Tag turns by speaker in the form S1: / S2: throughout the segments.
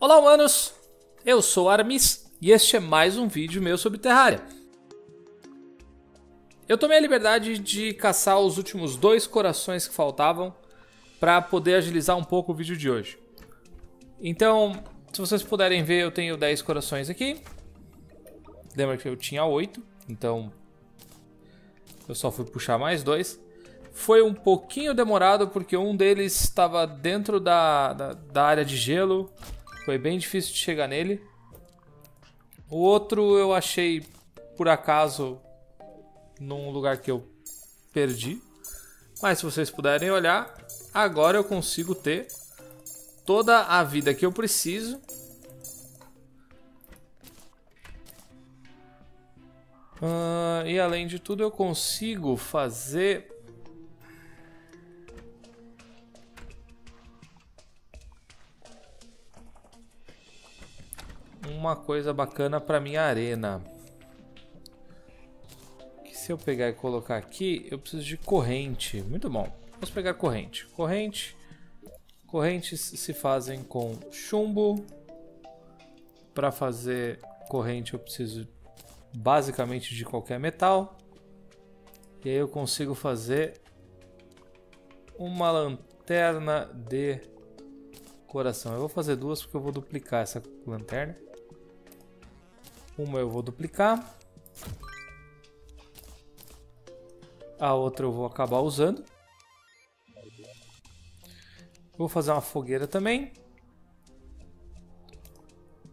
S1: Olá humanos, eu sou Aramis e este é mais um vídeo meu sobre Terraria. Eu tomei a liberdade de caçar os últimos dois corações que faltavam para poder agilizar um pouco o vídeo de hoje. Então, se vocês puderem ver, eu tenho 10 corações aqui. Lembra que eu tinha 8, então eu só fui puxar mais dois. Foi um pouquinho demorado porque um deles estava dentro da, da, da área de gelo foi bem difícil de chegar nele. O outro eu achei por acaso num lugar que eu perdi. Mas se vocês puderem olhar, agora eu consigo ter toda a vida que eu preciso. Uh, e além de tudo eu consigo fazer uma coisa bacana para minha arena. Que se eu pegar e colocar aqui, eu preciso de corrente. Muito bom. Vamos pegar corrente. Corrente. Correntes se fazem com chumbo. Para fazer corrente eu preciso basicamente de qualquer metal. E aí eu consigo fazer uma lanterna de coração. Eu vou fazer duas porque eu vou duplicar essa lanterna. Uma eu vou duplicar. A outra eu vou acabar usando. Vou fazer uma fogueira também.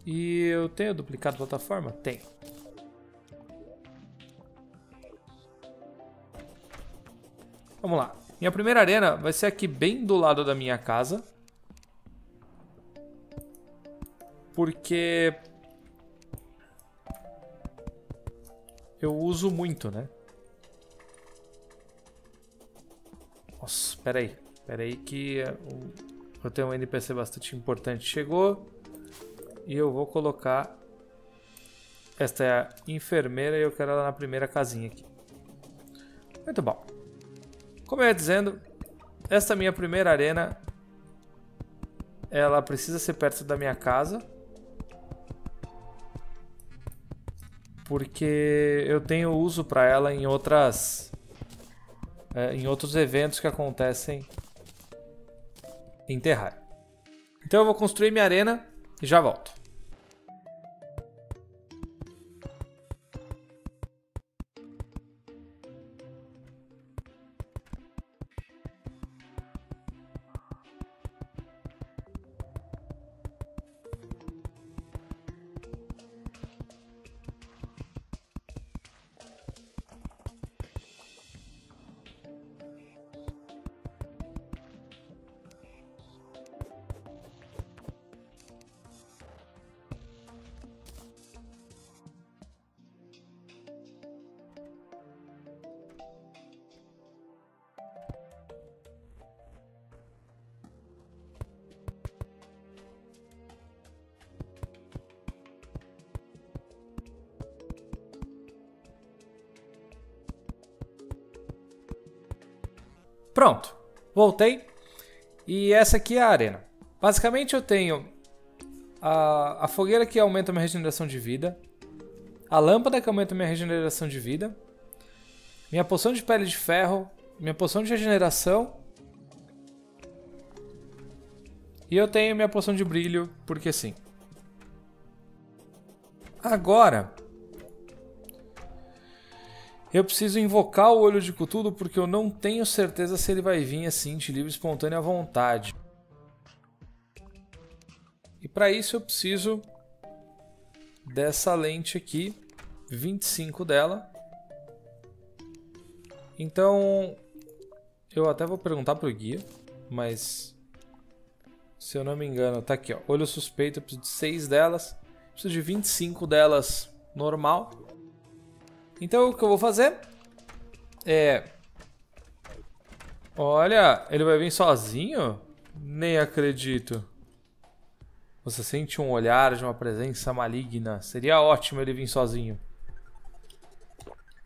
S1: E eu tenho duplicado plataforma? Tem. Vamos lá. Minha primeira arena vai ser aqui bem do lado da minha casa. Porque eu uso muito, né? Nossa, peraí. Peraí que eu tenho um NPC bastante importante. Chegou e eu vou colocar... Esta é a enfermeira e eu quero ela na primeira casinha aqui. Muito bom. Como eu ia dizendo, esta minha primeira arena, ela precisa ser perto da minha casa. Porque eu tenho uso para ela em outras é, em outros eventos que acontecem em Terraria. Então eu vou construir minha arena e já volto. Pronto, voltei. E essa aqui é a arena. Basicamente eu tenho a, a fogueira que aumenta minha regeneração de vida, a lâmpada que aumenta minha regeneração de vida, minha poção de pele de ferro, minha poção de regeneração e eu tenho minha poção de brilho, porque sim. Agora, eu preciso invocar o olho de Cthulhu porque eu não tenho certeza se ele vai vir assim de livre espontânea vontade. E para isso eu preciso dessa lente aqui, 25 dela. Então eu até vou perguntar pro guia, mas se eu não me engano, tá aqui, ó, olho suspeito, eu preciso de 6 delas, preciso de 25 delas normal. Então o que eu vou fazer é... Olha, ele vai vir sozinho? Nem acredito. Você sente um olhar de uma presença maligna. Seria ótimo ele vir sozinho.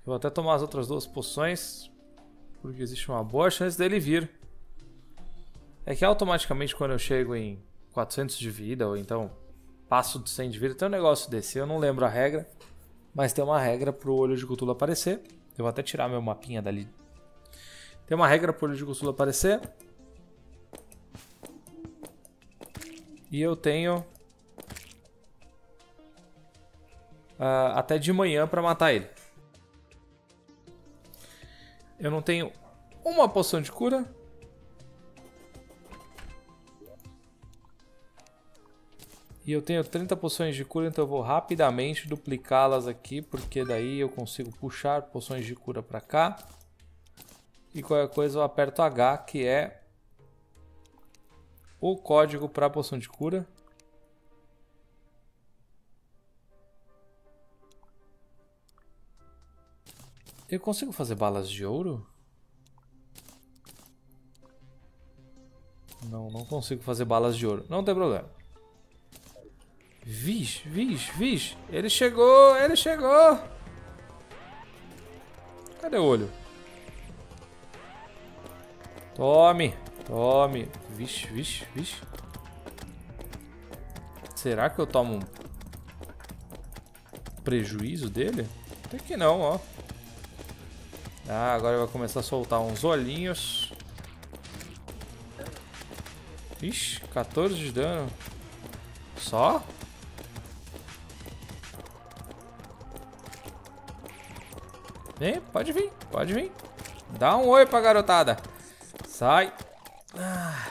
S1: Vou até tomar as outras duas poções. Porque existe uma boa chance dele vir. É que automaticamente quando eu chego em 400 de vida, ou então passo de 100 de vida. Tem um negócio desse, eu não lembro a regra, mas tem uma regra pro olho de Cthulhu aparecer. Eu vou até tirar meu mapinha dali. Tem uma regra pro olho de Cthulhu aparecer. E eu tenho uh, até de manhã para matar ele. Eu não tenho uma poção de cura. E eu tenho 30 poções de cura, então eu vou rapidamente duplicá-las aqui, porque daí eu consigo puxar poções de cura para cá. E qualquer coisa eu aperto H, que é o código para poção de cura. Eu consigo fazer balas de ouro? Não, não consigo fazer balas de ouro. Não tem problema. Vixe, vixe, vixe. Ele chegou, ele chegou. Cadê o olho? Tome, tome. Vixe, vixe, vixe. Será que eu tomo um prejuízo dele? Até que não, ó. Ah, agora vai começar a soltar uns olhinhos. Ixi, 14 de dano. Só? Vem, pode vir, pode vir. Dá um oi pra garotada. Sai. Ah.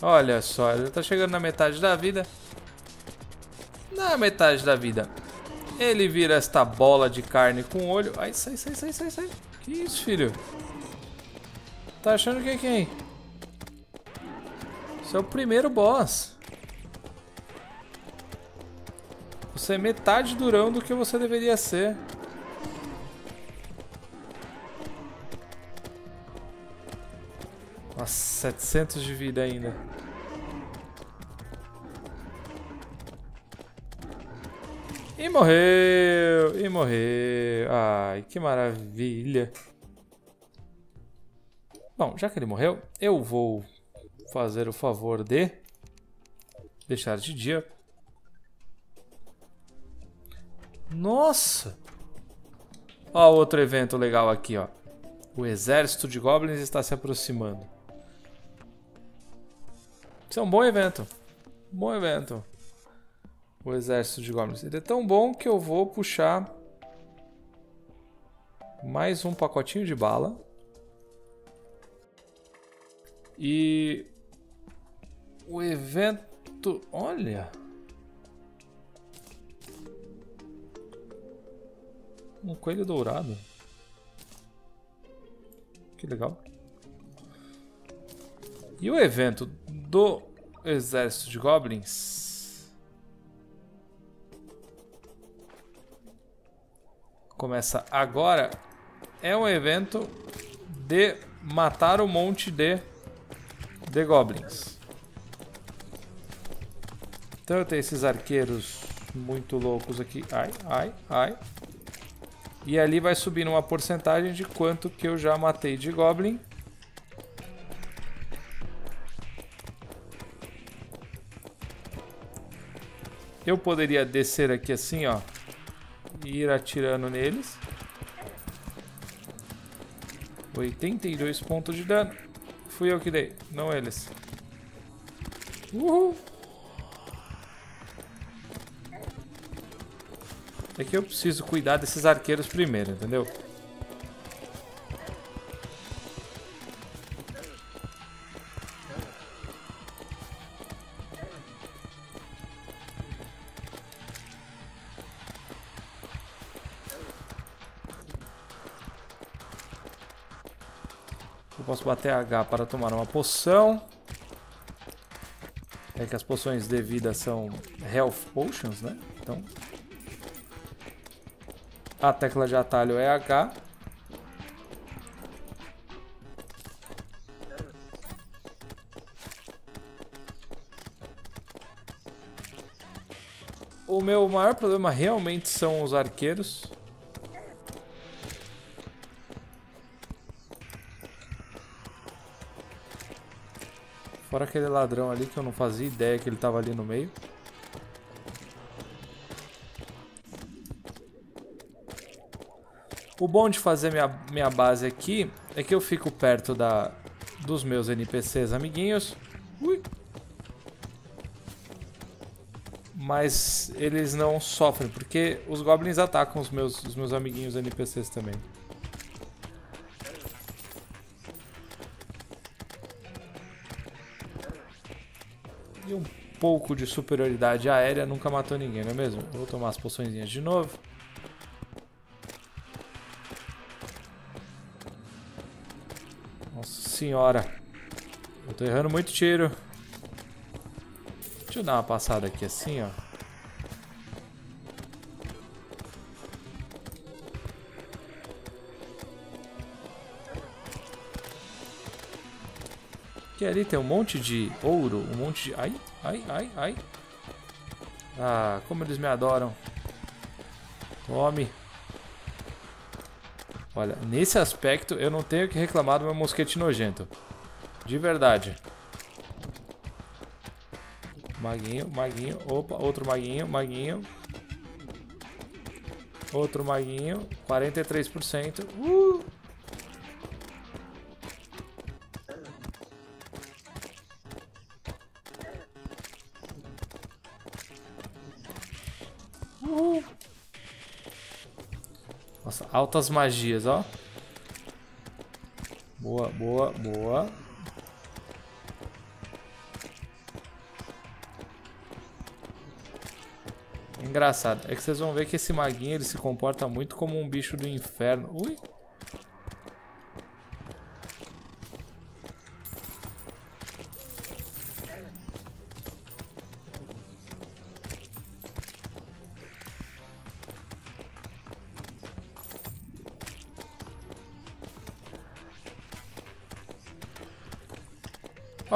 S1: Olha só, ele tá chegando na metade da vida. Na metade da vida. Ele vira esta bola de carne com olho. Ai, sai, sai, sai, sai, sai. Que isso, filho? Tá achando que é quem? Esse é o primeiro boss. Você é metade durão do que você deveria ser. Nossa, 700 de vida ainda. E morreu! E morreu! Ai, que maravilha! Bom, já que ele morreu, eu vou fazer o favor de deixar de dia Nossa! Ó, outro evento legal aqui, ó. O exército de goblins está se aproximando. Isso é um bom evento. bom evento. O exército de goblins. Ele é tão bom que eu vou puxar mais um pacotinho de bala. E o evento, olha, Um coelho dourado. Que legal. E o evento do exército de goblins começa agora. É um evento de matar um monte de, de goblins. Então eu tenho esses arqueiros muito loucos aqui. Ai, ai, ai. E ali vai subir uma porcentagem de quanto que eu já matei de Goblin. Eu poderia descer aqui assim, ó. E ir atirando neles. 82 pontos de dano. Fui eu que dei, não eles. Uhul! É que eu preciso cuidar desses arqueiros primeiro, entendeu? Eu posso bater H para tomar uma poção. É que as poções de vida são Health Potions, né? Então, a tecla de atalho é H. O meu maior problema realmente são os arqueiros. Fora aquele ladrão ali que eu não fazia ideia que ele tava ali no meio. O bom de fazer minha, minha base aqui é que eu fico perto da, dos meus NPCs amiguinhos. Ui. Mas eles não sofrem, porque os goblins atacam os meus, os meus amiguinhos NPCs também. E um pouco de superioridade aérea nunca matou ninguém, não é mesmo? vou tomar as poções de novo. Senhora. Eu tô errando muito tiro. Deixa eu dar uma passada aqui assim, ó. Que ali tem um monte de ouro, um monte de... Ai, ai, ai, ai. Ah, como eles me adoram. Tome. Olha, nesse aspecto eu não tenho que reclamar do meu mosquete nojento. De verdade. Maguinho, maguinho. Opa, outro maguinho, maguinho. Outro maguinho. 43%. Uh! Altas magias, ó. Boa, boa, boa. Engraçado, é que vocês vão ver que esse maguinho ele se comporta muito como um bicho do inferno. Ui!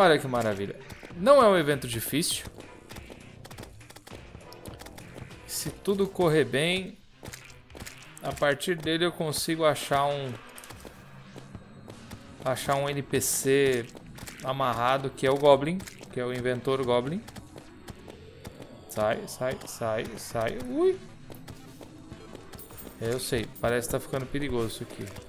S1: Olha que maravilha. Não é um evento difícil. Se tudo correr bem, a partir dele eu consigo achar um achar um NPC amarrado que é o Goblin, que é o inventor Goblin. Sai, sai, sai, sai. Ui. Eu sei, parece que tá ficando perigoso isso aqui.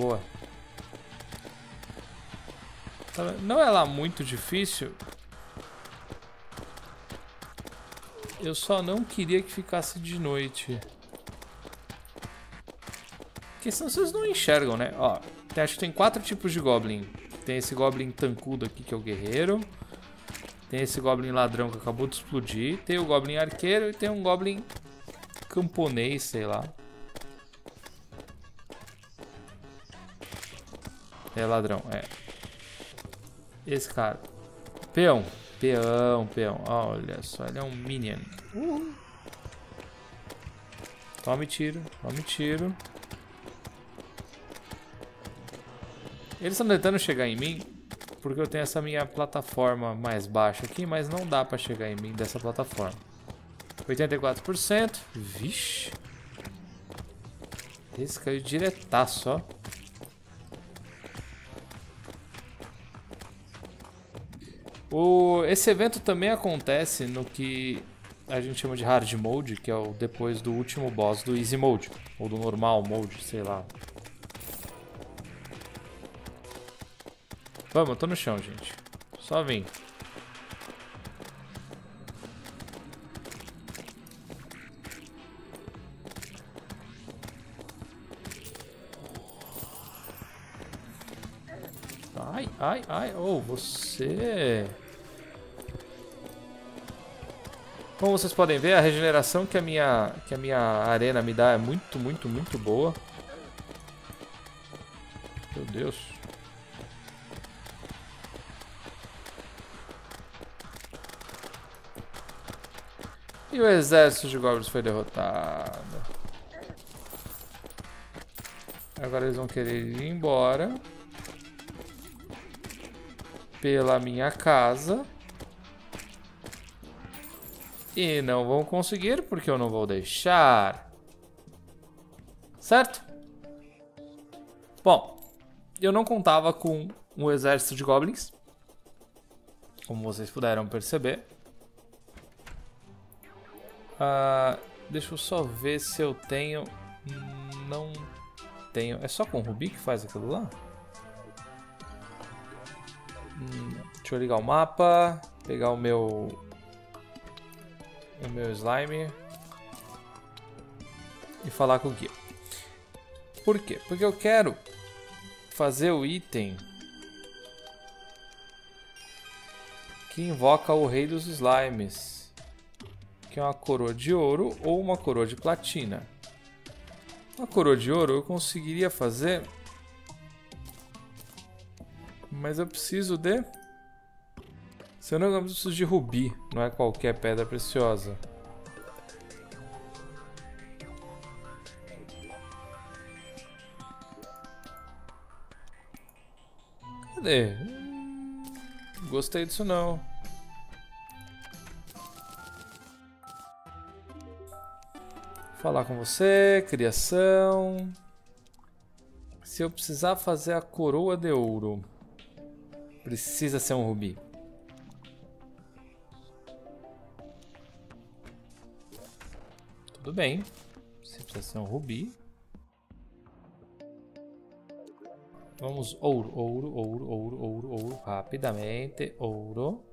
S1: Boa. Tá não é lá muito difícil. Eu só não queria que ficasse de noite. Porque senão vocês não enxergam, né? Ó, acho que tem quatro tipos de Goblin. Tem esse Goblin tancudo aqui, que é o guerreiro. Tem esse Goblin ladrão que acabou de explodir. Tem o Goblin arqueiro e tem um Goblin camponês, sei lá. É ladrão, é. Esse cara. Peão. Peão, peão. Olha só, ele é um minion. Tome tiro, tome tiro. Eles estão tentando chegar em mim porque eu tenho essa minha plataforma mais baixa aqui, mas não dá pra chegar em mim dessa plataforma. 84%. Vixe. Esse caiu diretaço, ó. O, esse evento também acontece no que a gente chama de Hard Mode, que é o depois do último boss do Easy Mode, ou do Normal Mode, sei lá. Vamos, eu tô no chão, gente. Só vem. Ai, ai, ai, oh, você... Como vocês podem ver, a regeneração que a minha, que a minha arena me dá é muito, muito, muito boa. Meu Deus. E o exército de goblins foi derrotado. Agora eles vão querer ir embora pela minha casa. E não vão conseguir porque eu não vou deixar. Certo? Bom, eu não contava com um exército de goblins. Como vocês puderam perceber. Uh, deixa eu só ver se eu tenho... Não tenho... É só com Rubi que faz aquilo lá? Deixa eu ligar o mapa. Pegar o meu... O meu slime. E falar com o guia. Por quê? Porque eu quero fazer o item que invoca o rei dos slimes, que é uma coroa de ouro ou uma coroa de platina. Uma coroa de ouro eu conseguiria fazer, mas eu preciso de... Se eu não eu preciso de rubi, não é qualquer pedra preciosa. Cadê? Gostei disso não. Falar com você, criação. Se eu precisar fazer a coroa de ouro, precisa ser um rubi. Tudo bem. Se precisa ser um rubi, Vamos, ouro, ouro, ouro, ouro, ouro, ouro, rapidamente, ouro.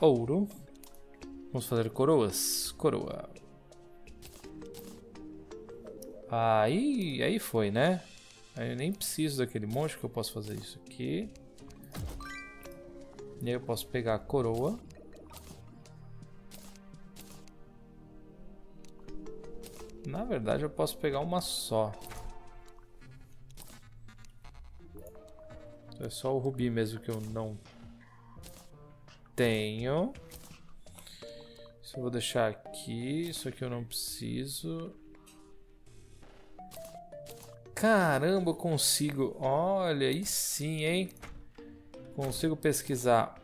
S1: Ouro. Vamos fazer coroas, coroa. Aí, aí foi, né? Aí eu nem preciso daquele monte que eu posso fazer isso aqui. E aí eu posso pegar a coroa. Na verdade, eu posso pegar uma só. É só o rubi mesmo que eu não tenho. Isso eu vou deixar aqui. Isso aqui eu não preciso. Caramba, eu consigo. Olha, aí sim, hein? Consigo pesquisar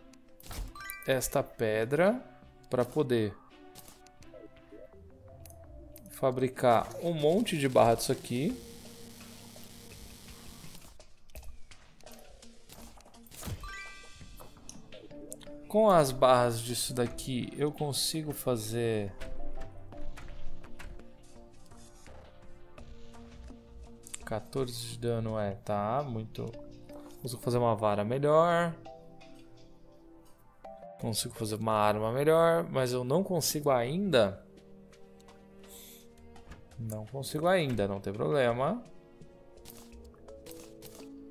S1: esta pedra para poder fabricar um monte de barra disso aqui. Com as barras disso daqui, eu consigo fazer... Quatorze de dano, é, tá, muito... Consigo fazer uma vara melhor. Consigo fazer uma arma melhor, mas eu não consigo ainda não consigo ainda, não tem problema.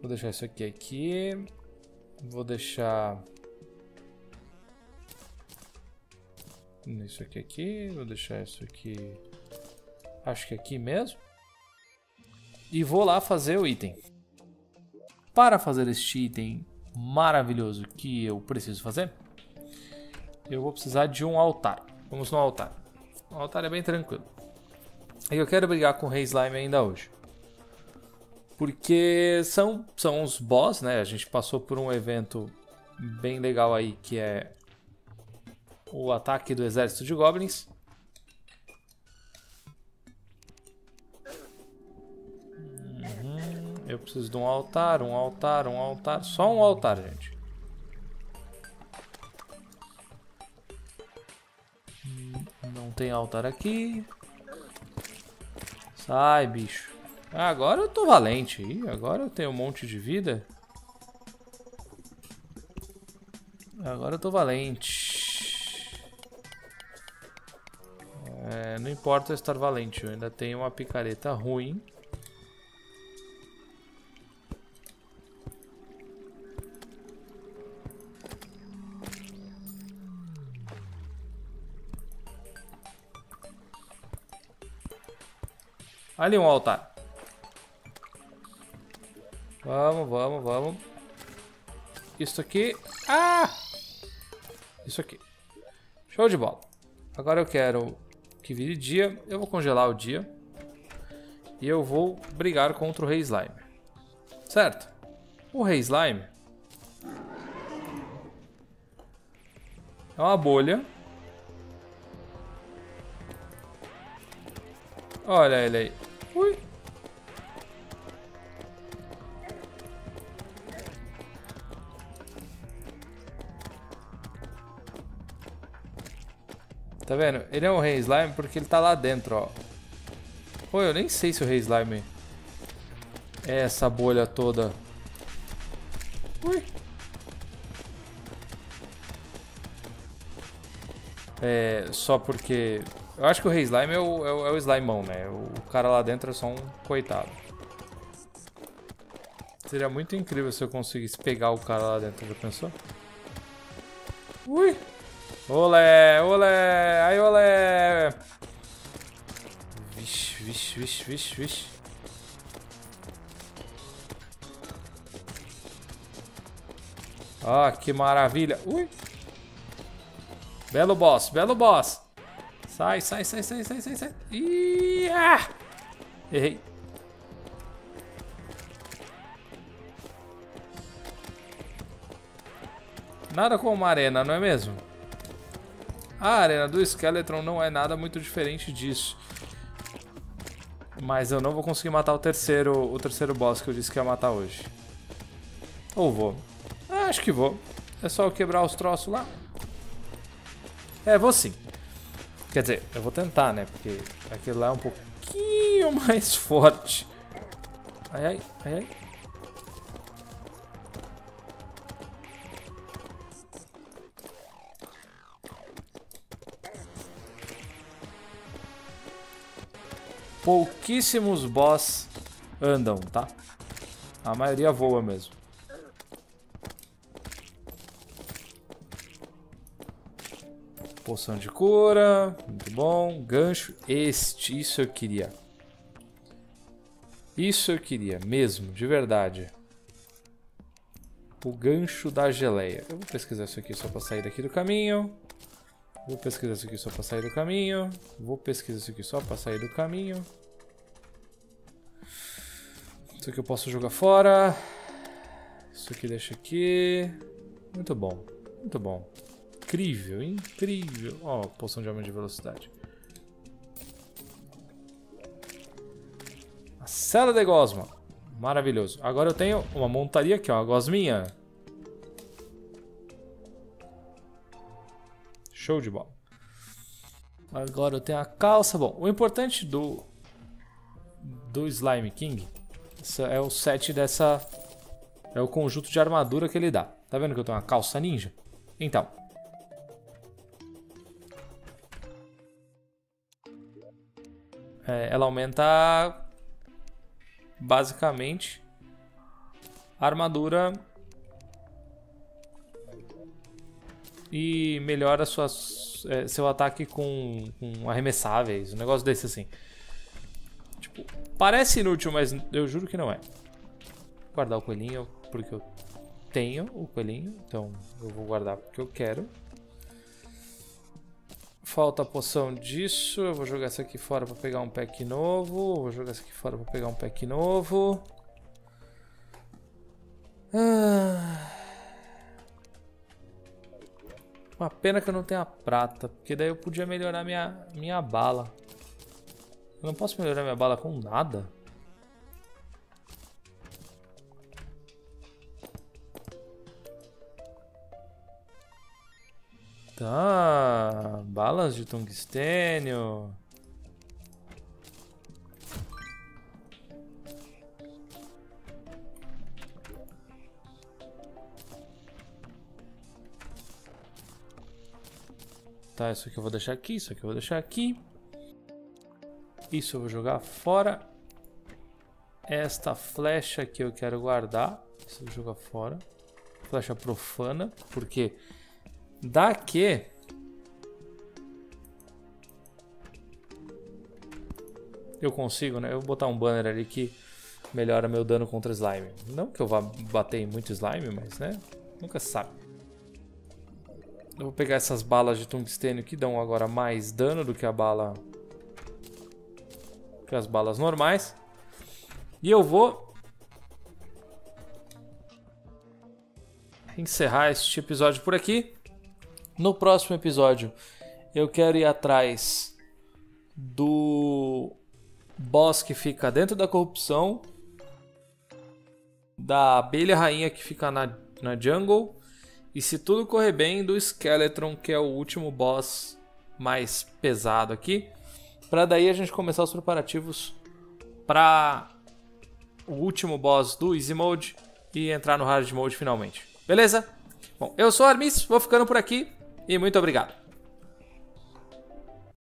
S1: Vou deixar isso aqui aqui. Vou deixar... Isso aqui aqui. Vou deixar isso aqui... Acho que aqui mesmo. E vou lá fazer o item. Para fazer este item maravilhoso que eu preciso fazer, eu vou precisar de um altar. Vamos no altar. O altar é bem tranquilo. E eu quero brigar com o Rei Slime ainda hoje. Porque são, são os boss, né? A gente passou por um evento bem legal aí, que é o ataque do exército de goblins. Eu preciso de um altar, um altar, um altar. Só um altar, gente. Não tem altar aqui. Sai, bicho. Agora eu tô valente. agora eu tenho um monte de vida. Agora eu tô valente. É, não importa estar valente, eu ainda tenho uma picareta ruim. Ali um altar. Vamos, vamos, vamos. Isso aqui. Ah! Isso aqui. Show de bola. Agora eu quero que vire dia. Eu vou congelar o dia. E eu vou brigar contra o Rei Slime. Certo? O Rei Slime... É uma bolha. Olha ele aí. Ui. Tá vendo? Ele é um rei slime porque ele tá lá dentro, ó. Pô, eu nem sei se o rei slime é essa bolha toda. Ui. É, só porque... Eu acho que o Rei Slime é o, é o, é o Slimão, né? O cara lá dentro é só um coitado. Seria muito incrível se eu conseguisse pegar o cara lá dentro, já pensou? Ui! Olé, olé, ai olé! Vixe, vixe, vixe, vixe, vixe. Ah, que maravilha. Ui! Belo boss, belo boss. Sai, sai, sai, sai, sai, sai, sai. Ih, ah! Errei. Nada como uma arena, não é mesmo? A arena do Skeletron não é nada muito diferente disso. Mas eu não vou conseguir matar o terceiro, o terceiro boss que eu disse que ia matar hoje. Ou vou. Ah, acho que vou. É só eu quebrar os troços lá. É, vou sim. Quer dizer, eu vou tentar, né? Porque aquele lá é um pouquinho mais forte. Ai, ai, ai, ai. Pouquíssimos boss andam, tá? A maioria voa mesmo. Poção de cura, muito bom. Gancho, este, isso eu queria. Isso eu queria, mesmo, de verdade. O gancho da geleia. Eu vou pesquisar isso aqui só para sair daqui do caminho. Vou pesquisar isso aqui só para sair do caminho. Vou pesquisar isso aqui só para sair do caminho. Isso aqui eu posso jogar fora. Isso aqui deixa aqui. Muito bom, muito bom. Incrível, incrível. Ó, oh, poção de aumento de velocidade. A cela de gosma. Maravilhoso. Agora eu tenho uma montaria aqui, ó. A gosminha. Show de bola. Agora eu tenho a calça. Bom, o importante do do Slime King é o set dessa é o conjunto de armadura que ele dá. Tá vendo que eu tenho uma calça ninja? Então, É, ela aumenta basicamente a armadura e melhora suas, é, seu ataque com, com, arremessáveis, um negócio desse assim. Tipo, parece inútil, mas eu juro que não é. Vou guardar o coelhinho porque eu tenho o coelhinho, então eu vou guardar porque eu quero. Falta a poção disso. Eu vou jogar essa aqui fora para pegar um pack novo. Vou jogar essa aqui fora para pegar um pack novo. Ah. Uma pena que eu não tenho a prata, porque daí eu podia melhorar minha, minha bala. Eu não posso melhorar minha bala com nada. Tá, balas de tungstênio. Tá, isso aqui eu vou deixar aqui, isso aqui eu vou deixar aqui. Isso eu vou jogar fora. Esta flecha aqui eu quero guardar. Isso eu vou jogar fora. Flecha profana, porque Daqui. Eu consigo, né? Eu vou botar um banner ali que melhora meu dano contra slime. Não que eu vá bater em muito slime, mas né? Nunca sabe. Eu vou pegar essas balas de tungstênio que dão agora mais dano do que a bala... Que as balas normais. E eu vou... Encerrar este episódio por aqui. No próximo episódio, eu quero ir atrás do boss que fica dentro da corrupção, da abelha rainha que fica na, na jungle, e se tudo correr bem, do Skeletron, que é o último boss mais pesado aqui. Para daí a gente começar os preparativos para o último boss do Easy Mode e entrar no Hard Mode finalmente. Beleza? Bom, eu sou o Armis, vou ficando por aqui e muito obrigado.